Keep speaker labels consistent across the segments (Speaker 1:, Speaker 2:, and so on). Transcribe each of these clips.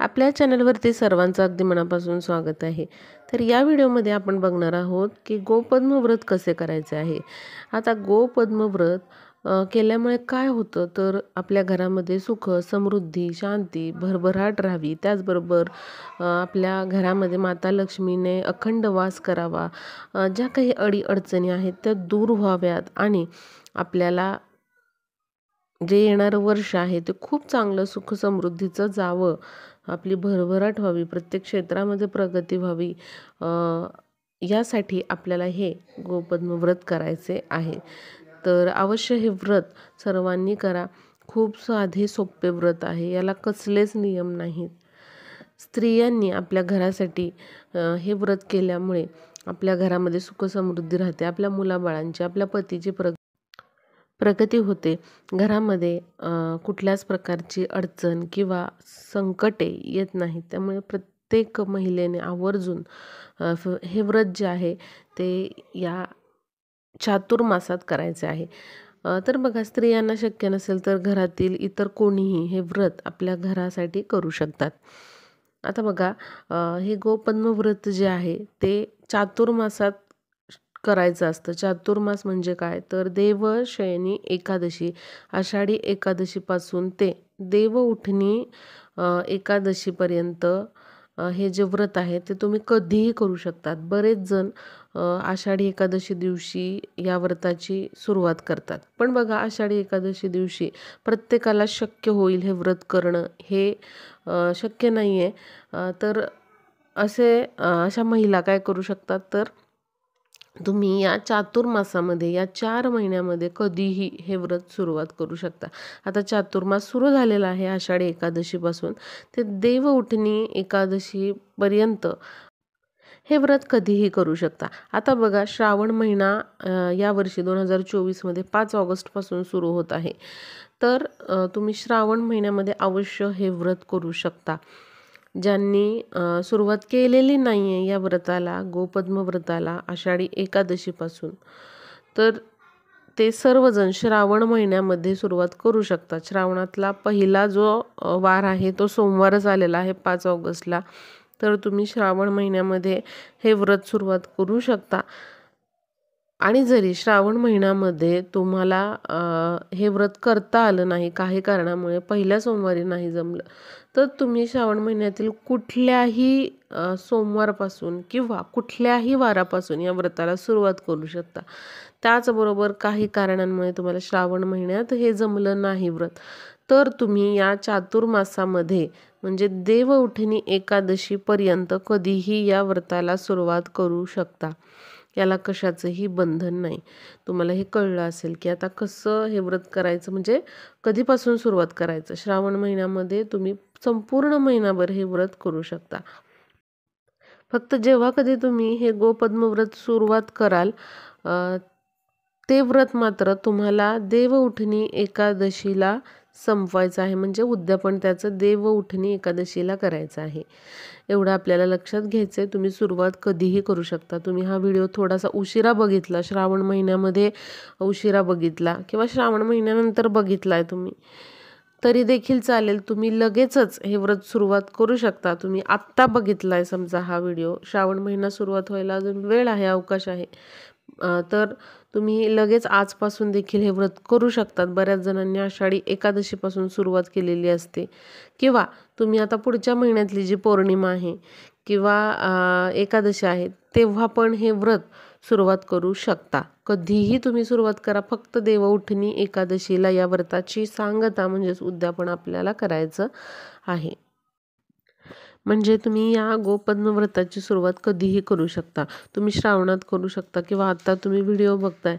Speaker 1: आपल्या चॅनलवरती सर्वांचं अगदी मनापासून स्वागत आहे. तर या व्हिडिओमध्ये आपण बघणार आहोत की गोपद्म व्रत कसे करायचे आहे. आता गोपद्म व्रत केल्यामुळे काय होतं? तर आपल्या घरामध्ये सुख समृद्धी शांती भरभराट राहावी. त्याचबरोबर आपल्या घरामध्ये माता लक्ष्मीने अखंड वास करावा. ज्या काही अडी अडचणी आहेत त्या दूर व्हाव्यात आणि आपल्याला जे येणारं वर्ष आहे ते खूप चांगलं सुख समृद्धीचं जावं. आपली भरभराट व्हावी प्रत्येक क्षेत्रामध्ये प्रगती व्हावी यासाठी आपल्याला हे गोपद्म व्रत करायचे आहे. तर अवश्य हे व्रत सर्वांनी करा. खूप साधे सोपे व्रत आहे याला कसलेच नियम नाहीत. स्त्रियांनी आपल्या घरासाठी हे व्रत केल्यामुळे आपल्या घरामध्ये सुखसमृद्धी राहते. आपल्या मुलाबाळांची आपल्या पतीची प्रग प्रगती होते. घरामध्ये कुठल्याच प्रकारची अडचण किंवा संकटे येत नाहीत. त्यामुळे प्रत्येक महिलेने आवर्जून हे व्रत जे आहे ते या चातुर्मासात करायचे आहे. तर बघा स्त्रियांना शक्य नसेल तर घरातील इतर कोणीही हे व्रत आपल्या घरासाठी करू शकतात. आता बघा हे गोपद्म व्रत जे आहे ते चातुर्मासात करायचं असतं. चातुर्मास म्हणजे काय? तर देवशयनी एकादशी. आषाढी एकादशीपासून ते देव उठणी एकादशीपर्यंत हे जे व्रत आहे ते तुम्ही कधीही करू शकतात. बरेच जण आषाढी एकादशी दिवशी या व्रताची सुरुवात करतात. पण बघा आषाढी एकादशी दिवशी प्रत्येकाला शक्य होईल हे व्रत करणं हे शक्य नाही आहे तर असे अशा महिला काय करू शकतात? तर तुम्ही या चातुर्मासामध्ये या चार महिन्यामध्ये कधीही हे व्रत सुरुवात करू शकता. आता चातुर्मास सुरू झालेला आहे आषाढी एकादशीपासून. ते देव उठणी एकादशीपर्यंत हे व्रत कधीही करू शकता. आता बघा श्रावण महिना यावर्षी दोन हजार चोवीसमध्ये पाच ऑगस्टपासून सुरू होत आहे. तर तुम्ही श्रावण महिन्यामध्ये अवश्य हे व्रत करू शकता. ज्यांनी सुरुवात केलेली नाही आहे या व्रताला गोपद्म व्रताला आषाढी एकादशीपासून तर ते सर्वजण श्रावण महिन्यामध्ये सुरुवात करू शकतात. श्रावणातला पहिला जो वार आहे तो सोमवारच आलेला आहे पाच ऑगस्टला. तर तुम्ही श्रावण महिन्यामध्ये हे व्रत सुरुवात करू शकता. आणि जरी श्रावण महिन्यामध्ये तुम्हाला हे व्रत करता आलं नाही काही कारणामुळे पहिल्या सोमवारी नाही जमलं तर तुम्ही श्रावण महिन्यातील कुठल्याही सोमवारपासून किंवा कुठल्याही वारापासून या व्रताला सुरुवात करू शकता. त्याचबरोबर काही कारणांमुळे तुम्हाला श्रावण महिन्यात हे जमलं नाही व्रत. तर तुम्ही या चातुर्मासामध्ये म्हणजे देव उठणी एकादशीपर्यंत कधीही या व्रताला सुरुवात करू शकता. याला कशाचंही बंधन नाही. तुम्हाला हे कळलं असेल की आता कसं हे व्रत करायचं म्हणजे कधीपासून सुरुवात करायचं? श्रावण महिन्यामध्ये तुम्ही संपूर्ण महिनाभर हे व्रत करू शकता. फक्त जेव्हा कधी तुम्ही हे गोपद्म व्रत सुरुवात कराल ते व्रत मात्र तुम्हाला देव उठणी एकादशीला संपवायचं आहे. म्हणजे उद्यापन त्याचं देव उठणी एकादशीला करायचं आहे. एवढं आपल्याला लक्षात घ्यायचं आहे तुम्ही सुरुवात कधीही करू शकता. तुम्ही हा व्हिडिओ थोडासा उशिरा बघितला. श्रावण महिन्यामध्ये उशिरा बघितला किंवा श्रावण महिन्यानंतर बघितला आहे तुम्ही तरी देखील चालेल. तुम्ही लगेचच हे व्रत सुरुवात करू शकता. तुम्ही आत्ता बघितला आहे समजा हा व्हिडिओ. श्रावण महिना सुरुवात व्हायला अजून वेळ आहे अवकाश आहे. तर तुम्ही लगेच आजपासून देखील हे व्रत करू शकतात. बऱ्याच जणांनी आषाढी एकादशीपासून सुरुवात केलेली असते. किंवा तुम्ही आता पुढच्या महिन्यातली जी पौर्णिमा आहे किंवा एकादशी आहे तेव्हा पण हे व्रत सुरुवात करू शकता. कधीही तुम्ही सुरुवात करा. फक्त देवउठणी एकादशीला या व्रताची सांगता म्हणजेच उद्यापन आपल्याला करायचं आहे. म्हणजे तुम्ही या गोपद्म व्रताची सुरुवात कधीही करू शकता. तुम्ही श्रावणात करू शकता किंवा आत्ता तुम्ही व्हिडिओ बघताय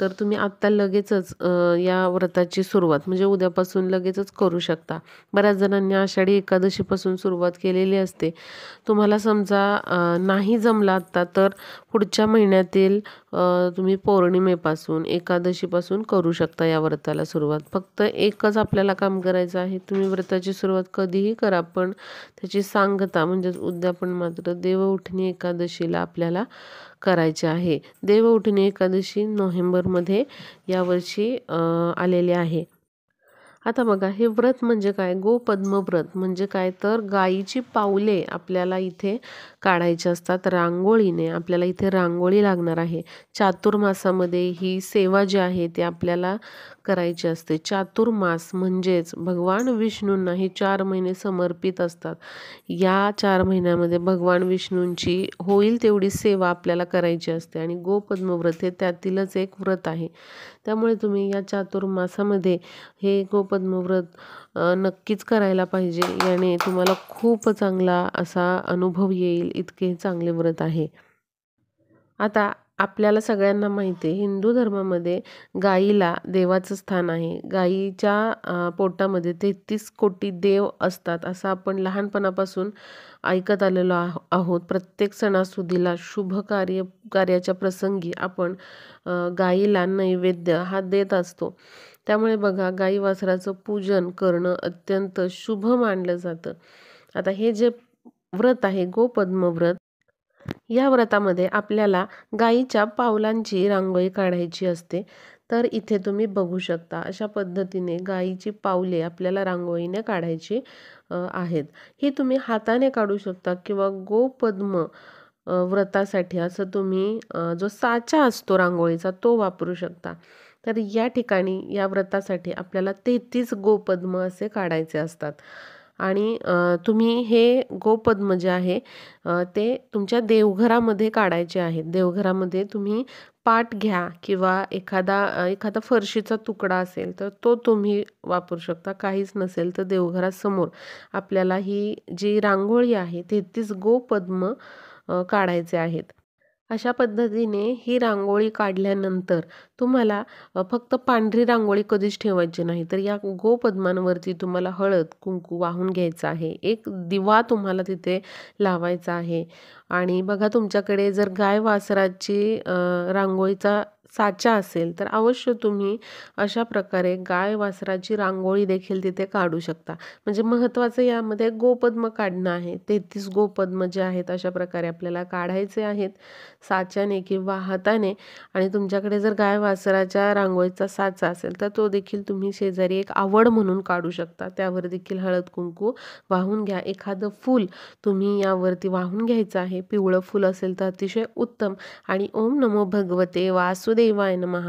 Speaker 1: तर तुम्ही आत्ता लगेचच या व्रताची सुरुवात म्हणजे उद्यापासून लगेचच करू शकता. बऱ्याच जणांनी आषाढी एकादशीपासून सुरुवात केलेली असते. तुम्हाला समजा नाही जमला आत्ता तर पुढच्या महिन्यातील तुम्ही पौर्णिमेपासून एकादशीपासून करू शकता या व्रताला सुरुवात. फक्त एकच आपल्याला काम करायचं आहे तुम्ही व्रताची सुरुवात कधीही करा पण त्याची सांगता म्हणजेच उद्यापन मात्र देवउठणी एकादशीला आपल्याला करायचे आहे. देवउठणी एकादशी नोव्हेंबरमध्ये यावर्षी आलेले आहे. आता बघा हे व्रत म्हणजे काय? गोपद्म व्रत म्हणजे काय? तर गाईची पावले आपल्याला इथे काढायची असतात. रांगोळीने आपल्याला इथे रांगोळी लागणार आहे. चातुर्मासामध्ये ही सेवा जी आहे ती आपल्याला करायची असते. चातुर्मास म्हणजेच भगवान विष्णूंना हे चार महिने समर्पित असतात. या चार महिन्यामध्ये भगवान विष्णूंची होईल तेवढी सेवा आपल्याला करायची असते. आणि गोपद्मव्रत हे त्यातीलच एक व्रत आहे. त्यामुळे तुम्ही या चातुर्मासामध्ये हे गोपद्मव्रत नक्कीच करायला पाहिजे. याने तुम्हाला खूप चांगला असा अनुभव येईल. इतके चांगले व्रत आहे. आता आपल्याला सगळ्यांना माहिती आहे हिंदू धर्मामध्ये गाईला देवाचं स्थान आहे. गाईच्या पोटामध्ये तेहतीस कोटी देव असतात असं आपण लहानपणापासून ऐकत आलेलो आहो आहोत. प्रत्येक सणासुदीला शुभ कार्य कार्याच्या प्रसंगी आपण गाईला नैवेद्य हा देत असतो. त्यामुळे बघा गाई वासराचं पूजन करणं अत्यंत शुभ मानलं जातं. आता हे जे व्रत आहे गोपद्म व्रत या व्रतामध्ये आपल्याला गाईच्या पावलांची रांगोळी काढायची असते. तर इथे तुम्ही बघू शकता अशा पद्धतीने गाईची पावले आपल्याला रांगोळीने काढायची आहेत. ही तुम्ही हाताने काढू शकता किंवा गोपद्म व्रतासाठी असं तुम्ही जो साचा असतो रांगोळीचा तो वापरू शकता. तर या ठिकाणी या व्रतासाठी आपल्याला तेहतीस गोपद्म असे काढायचे असतात. आणि तुम्ही हे गोपद्म जे म्हणजे आहे ते तुमच्या देवघरामध्ये काढायचे आहेत. देवघरामध्ये तुम्ही पाट घ्या किंवा एखादा एखादा फरशीचा तुकडा असेल तर तो तुम्ही वापरू शकता. काहीच नसेल तर देवघरासमोर आपल्याला ही जी रांगोळी आहे तेहतीस गोपद्म काढायचे आहेत. अशा पद्धतीने ही रांगोळी काढल्यानंतर तुम्हाला फक्त पांढरी रांगोळी कधीच ठेवायची नाही. तर या गोपद्मांवरती तुम्हाला हळद कुंकू वाहून घ्यायचं आहे. एक दिवा तुम्हाला तिथे लावायचा आहे. आणि बघा तुमच्याकडे जर गाय वासराची रांगोळीचा साचा असेल तर अवश्य तुम्ही अशा प्रकारे गाय वासराची रांगोळी देखील तिथे काढू शकता. म्हणजे महत्त्वाचं यामध्ये गोपद्म काढणं आहे. तेहतीस गोपद्म जे आहेत अशा प्रकारे आपल्याला काढायचे आहेत साच्याने किंवा हाताने. आणि तुमच्याकडे जर गाय वासराच्या रांगोळीचा साचा असेल तर तो देखील तुम्ही शेजारी एक आवड म्हणून काढू शकता. त्यावर देखील हळद कुंकू वाहून घ्या. एखादं फूल तुम्ही यावरती वाहून घ्यायचं आहे. पिवळं फूल असेल तर अतिशय उत्तम. आणि ओम नमो भगवते देवाय नमः।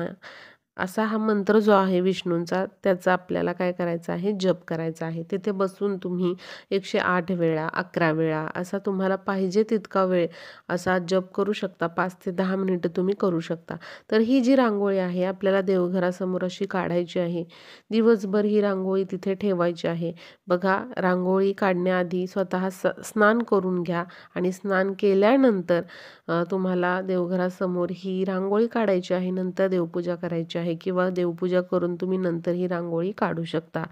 Speaker 1: असा हा मंत्र जो आहे विष्णूंचा त्याचा आपल्याला काय करायचा आहे? जप करायचा आहे. तिथे बसून तुम्ही एकशे आठ वेळा अकरा वेळा असा तुम्हाला पाहिजे तितका वेळ असा जप करू शकता. पाच ते दहा मिनिटं तुम्ही करू शकता. तर ही जी रांगोळी आहे आपल्याला देवघरासमोर अशी काढायची आहे. दिवसभर ही रांगोळी तिथे ठेवायची आहे. बघा रांगोळी काढण्याआधी स्वतः स स्नान करून घ्या आणि स्नान केल्यानंतर तुम्हाला देवघरासमोर ही रांगोळी काढायची आहे. नंतर देवपूजा करायची आहे. किंवा देवपूजा करून तुम्ही नंतर ही रांगोळी काढू शकता.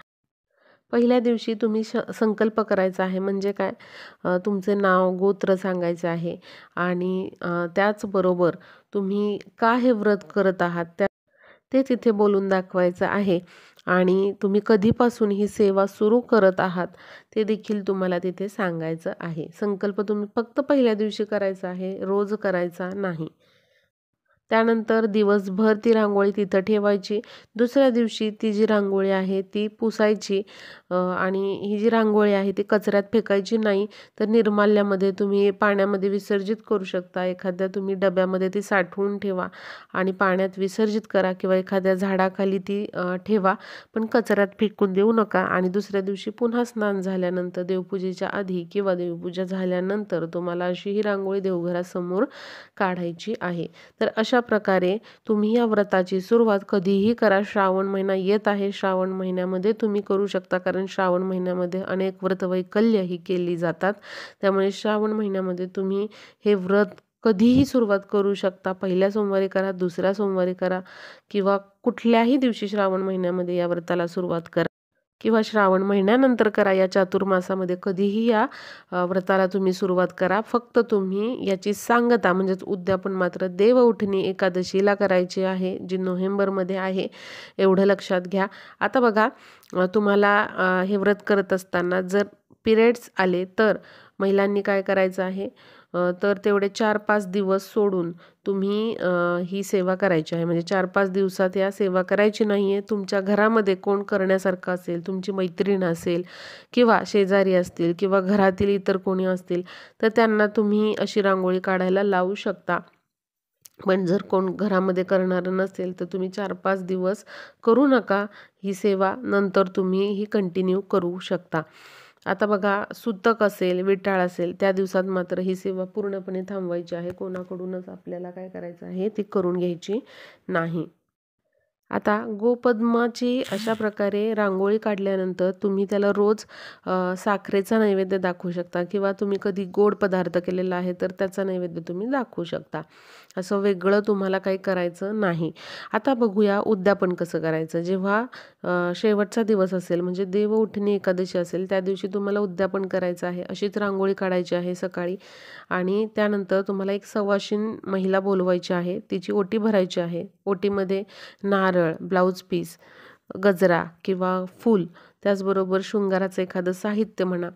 Speaker 1: पहिल्या दिवशी तुम्ही श संकल्प करायचा आहे म्हणजे काय? तुमचे नाव गोत्र सांगायचे आहे आणि त्याचबरोबर तुम्ही का हे व्रत करत आहात त्या ते तिथे बोलून दाखवायचं आहे आणि तुम्ही कधीपासून ही सेवा सुरू करत आहात ते देखील तुम्हाला तिथे सांगायचं आहे. संकल्प तुम्ही फक्त पहिल्या दिवशी करायचा आहे रोज करायचा नाही. त्यानंतर दिवसभर ती रांगोळी तिथं ठेवायची. दुसऱ्या दिवशी ती जी रांगोळी आहे ती पुसायची. आणि ही जी रांगोळी आहे ती कचऱ्यात फेकायची नाही तर निर्माल्यामध्ये तुम्ही पाण्यामध्ये विसर्जित करू शकता. एखाद्या तुम्ही डब्यामध्ये ती साठवून ठेवा आणि पाण्यात विसर्जित करा किंवा एखाद्या झाडाखाली ती ठेवा. पण कचऱ्यात फेकून देऊ नका. आणि दुसऱ्या दिवशी पुन्हा स्नान झाल्यानंतर देवपूजेच्या आधी किंवा देवपूजा झाल्यानंतर तुम्हाला अशी ही रांगोळी देवघरासमोर काढायची आहे. तर अशा अशा प्रकारे तुम्ही या व्रताची सुरुवात कधीही करा. श्रावण महिना येत आहे. श्रावण महिन्यामध्ये तुम्ही करू शकता कारण श्रावण महिन्यामध्ये अनेक व्रतवैकल्य ही केली जातात. त्यामुळे श्रावण महिन्यामध्ये तुम्ही हे व्रत कधीही सुरुवात करू शकता. पहिल्या सोमवारी करा दुसऱ्या सोमवारी करा किंवा कुठल्याही दिवशी श्रावण महिन्यामध्ये या व्रताला सुरुवात करा. किंवा श्रावण महिन्यानंतर करा या चातुर्मासामध्ये. कधीही या व्रताला तुम्ही सुरुवात करा. फक्त तुम्ही याची सांगता म्हणजेच उद्यापन मात्र देव उठणी एकादशीला करायची आहे जी नोव्हेंबरमध्ये आहे एवढं लक्षात घ्या. आता बघा तुम्हाला हे व्रत करत असताना जर पिरियड्स आले तर महिलांनी काय करायचं आहे? तर तेवढे चार पाच दिवस सोडून तुम्ही ही सेवा करायची आहे. म्हणजे चार पाच दिवसात या सेवा करायची नाही आहे तुमच्या घरामध्ये कोण करण्यासारखं असेल तुमची मैत्रीण असेल किंवा शेजारी असतील किंवा घरातील इतर कोणी असतील तर त्यांना तुम्ही अशी रांगोळी काढायला लावू शकता. पण जर कोण घरामध्ये करणारं नसेल तर तुम्ही चार पाच दिवस करू नका. ही सेवा नंतर तुम्ही ही कंटिन्यू करू शकता. आता बघा सुतक असेल विटाळ असेल त्या दिवसात मात्र ही सेवा पूर्णपणे थांबवायची आहे. कोणाकडूनच आपल्याला काय करायचं आहे ती करून घ्यायची नाही. आता गोपद्माची अशा प्रकारे रांगोळी काढल्यानंतर तुम्ही त्याला रोज साखरेचा नैवेद्य दाखवू शकता किंवा तुम्ही कधी गोड पदार्थ केलेला आहे तर त्याचा नैवेद्य तुम्ही दाखवू शकता. असं वेगळं तुम्हाला काही करायचं नाही. आता बघूया उद्यापन कसं करायचं. जेव्हा शेवटचा दिवस असेल म्हणजे देव उठणी एकादशी असेल त्या दिवशी तुम्हाला उद्यापन करायचं आहे. अशीच रांगोळी काढायची आहे सकाळी. आणि त्यानंतर तुम्हाला एक सवाशीन महिला बोलवायची आहे. तिची ओटी भरायची आहे. ओटीमध्ये नारळ ब्लाऊज पीस गजरा किंवा फूल त्याचबरोबर शृंगाराचं एखादं साहित्य म्हणा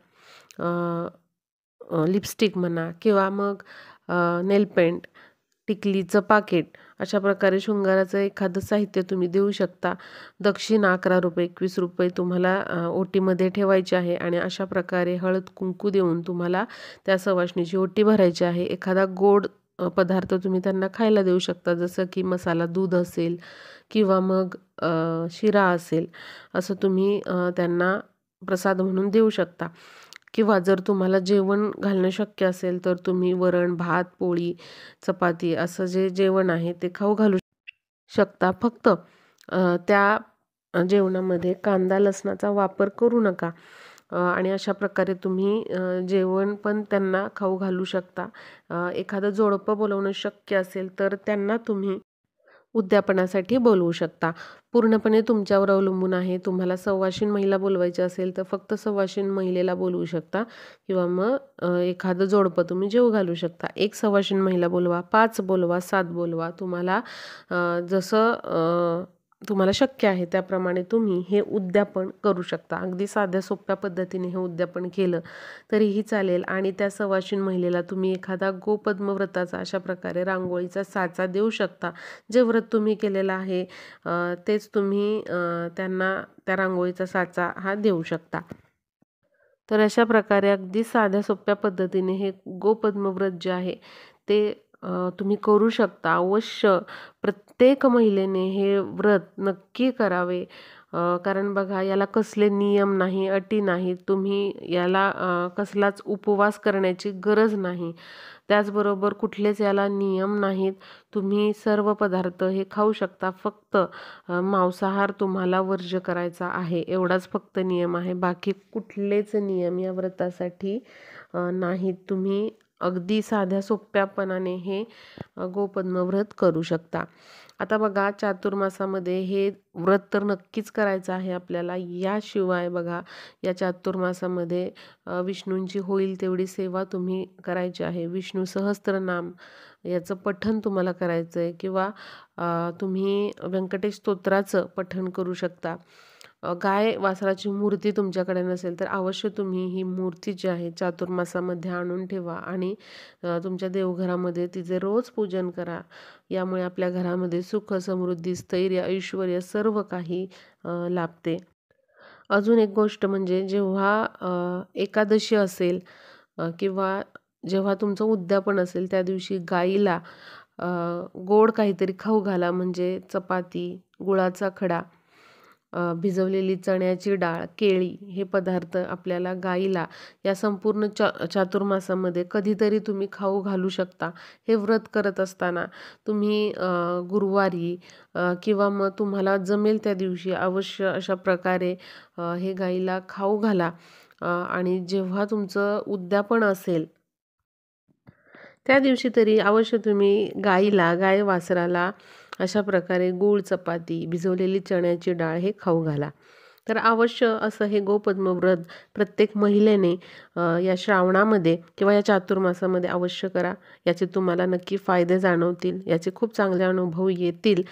Speaker 1: लिपस्टिक म्हणा किंवा मग नेलपेंट टिकलीचं पाकिट अशा प्रकारे शृंगाराचं एखादं साहित्य तुम्ही देऊ शकता. दक्षिण अकरा रुपये एकवीस रुपये तुम्हाला ओटीमध्ये ठेवायचे आहे आणि अशा प्रकारे हळद कुंकू देऊन तुम्हाला त्या सवाशणीची ओटी भरायची आहे. एखादा गोड पदार्थ तुम्ही त्यांना खायला देऊ शकता जसं की मसाला दूध असेल किंवा मग शिरा असेल असं तुम्ही त्यांना प्रसाद म्हणून देऊ शकता. किंवा जर तुम्हाला जेवण घालणं शक्य असेल तर तुम्ही वरण भात पोळी चपाती असं जे जेवण आहे ते खाऊ घालू शकता. फक्त त्या जेवणामध्ये कांदा लसणाचा वापर करू नका. आणि अशा प्रकारे तुम्ही जेवण पण त्यांना खाऊ घालू शकता. एखादं जोडपं बोलवणं शक्य असेल तर त्यांना तुम्ही उद्यापनासाठी बोलवू शकता. पूर्णपणे तुमच्यावर अवलंबून आहे. तुम्हाला सव्वाशीन महिला बोलवायची असेल तर फक्त सव्वाशीन महिलेला बोलवू शकता. किंवा मग एखादं जोडपं तुम्ही जेव घालू शकता. एक सव्वाशीन महिला बोलवा पाच बोलवा सात बोलवा. तुम्हाला जसं तुम्हाला शक्य आहे त्याप्रमाणे तुम्ही हे उद्यापन करू शकता. अगदी साध्या सोप्या पद्धतीने हे उद्यापन केलं तरीही चालेल. आणि त्या सवाशीन महिलेला तुम्ही एखादा गोपद्मव्रताचा अशा प्रकारे रांगोळीचा साचा देऊ शकता. जे व्रत तुम्ही केलेलं आहे तेच तुम्ही त्यांना त्या रांगोळीचा साचा हा देऊ शकता. तर अशा प्रकारे अगदी साध्या सोप्या पद्धतीने हे गोपद्मव्रत जे आहे ते तुम्ही करू शकता. अवश्य प्रत्येक महिलेने हे व्रत नक्की करावे. कारण बघा याला कसले नियम नाही अटी नाही तुम्ही याला कसलाच उपवास करण्याची गरज नाही. त्याचबरोबर कुठलेच याला नियम नाहीत. तुम्ही सर्व पदार्थ हे खाऊ शकता. फक्त मांसाहार तुम्हाला वर्ज्य करायचा आहे. एवढाच फक्त नियम आहे. बाकी कुठलेच नियम या व्रतासाठी नाहीत. तुम्ही अगदी साध्या सोप्यापणाने हे गोपद्मव्रत करू शकता. आता बघा चातुर्मासामध्ये हे व्रत तर नक्कीच करायचं आहे आपल्याला. याशिवाय बघा या चातुर्मासामध्ये विष्णूंची होईल तेवढी सेवा तुम्ही करायची आहे. विष्णू सहस्त्रनाम याचं पठण तुम्हाला करायचं आहे किंवा तुम्ही व्यंकटेश स्तोत्राचं पठण करू शकता. गाय वासराची मूर्ती तुमच्याकडे नसेल तर अवश्य तुम्ही ही मूर्ती जी आहे चातुर्मासामध्ये आणून ठेवा आणि तुमच्या देवघरामध्ये तिचे रोज पूजन करा. यामुळे आपल्या घरामध्ये सुख समृद्धी स्थैर्य ऐश्वर सर्व काही लाभते. अजून एक गोष्ट म्हणजे जेव्हा एकादशी असेल किंवा जेव्हा तुमचं उद्यापन असेल त्या दिवशी गाईला गोड काहीतरी खाऊ घाला म्हणजे चपाती गुळाचा खडा भिजवलेली चण्याची डाळ केळी हे पदार्थ आपल्याला गाईला या संपूर्ण चा चातुर्मासामध्ये कधीतरी तुम्ही खाऊ घालू शकता. हे व्रत करत असताना तुम्ही गुरुवारी किंवा मग तुम्हाला जमेल त्या दिवशी अवश्य अशा प्रकारे हे गाईला खाऊ घाला. आणि जेव्हा तुमचं उद्यापन असेल त्या दिवशी तरी अवश्य तुम्ही गाईला गाय वासराला अशा प्रकारे गूळ चपाती भिजवलेली चण्याची डाळ हे खाऊ घाला. तर अवश्य असं हे गोपद्मव्रत प्रत्येक महिलेने या श्रावणामध्ये किंवा या चातुर्मासामध्ये अवश्य करा. याचे तुम्हाला नक्की फायदे जाणवतील याचे खूप चांगले अनुभव येतील.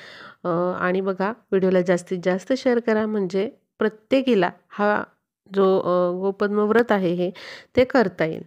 Speaker 1: आणि बघा व्हिडिओला जास्तीत जास्त शेअर करा म्हणजे प्रत्येकीला हा जो गोपद्मव्रत आहे हे ते करता येईल.